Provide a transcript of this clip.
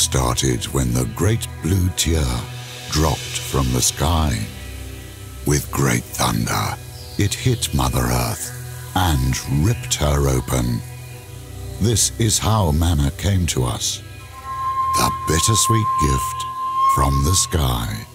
Started when the great blue tear dropped from the sky. With great thunder, it hit Mother Earth and ripped her open. This is how manna came to us. The bittersweet gift from the sky.